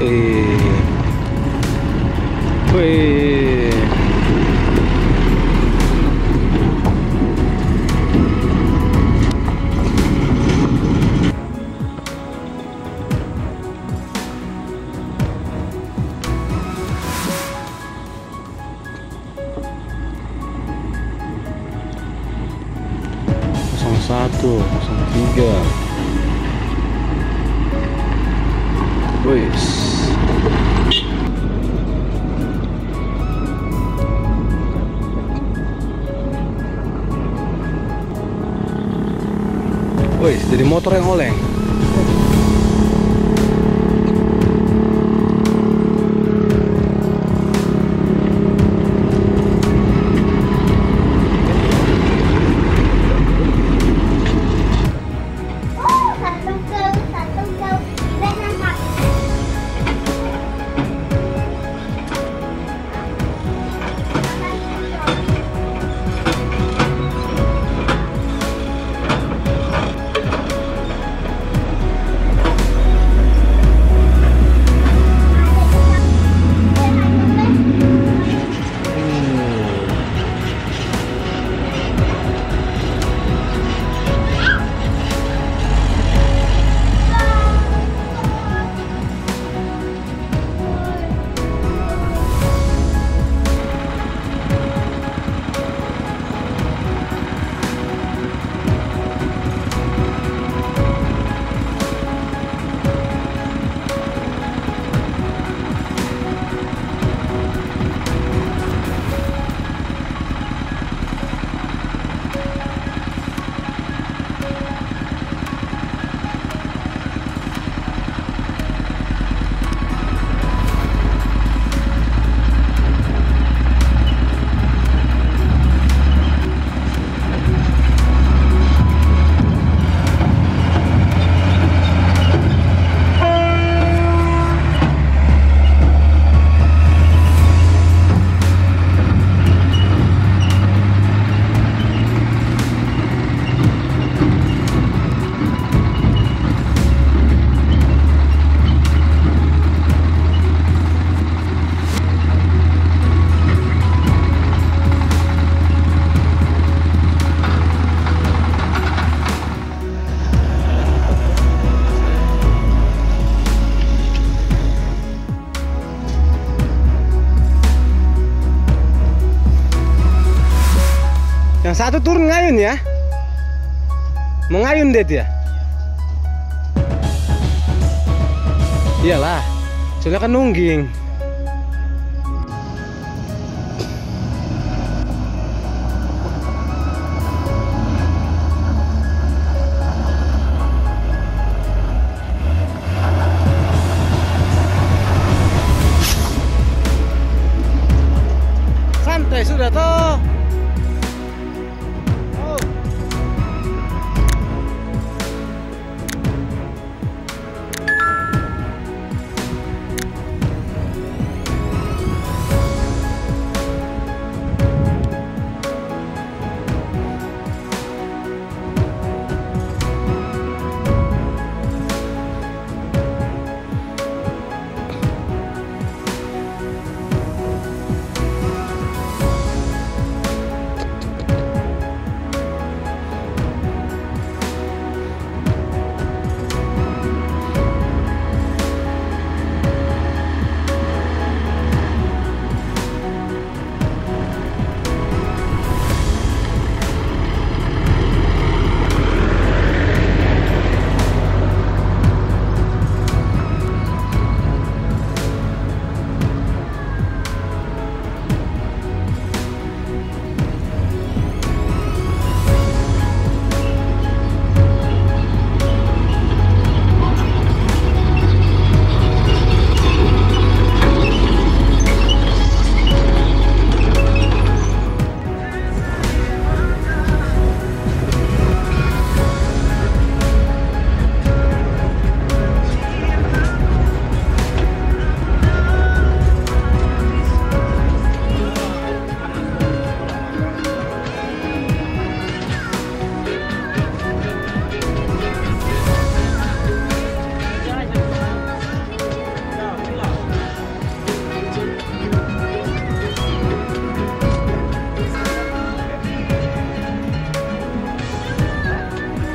E... Foi... São Sato, São guys, jadi motor yang oleng. satu turun ngayun ya. Mengayun deh dia. Iyalah, soalnya kan nungging. santai sudah toh